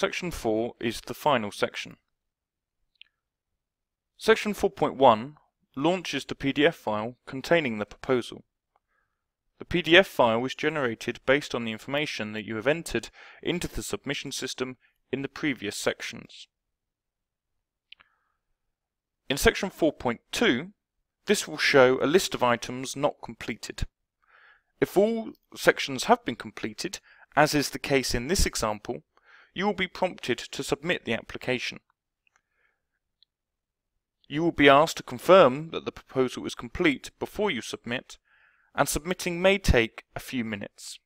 Section 4 is the final section. Section 4.1 launches the PDF file containing the proposal. The PDF file is generated based on the information that you have entered into the submission system in the previous sections. In section 4.2, this will show a list of items not completed. If all sections have been completed, as is the case in this example, you will be prompted to submit the application. You will be asked to confirm that the proposal is complete before you submit, and submitting may take a few minutes.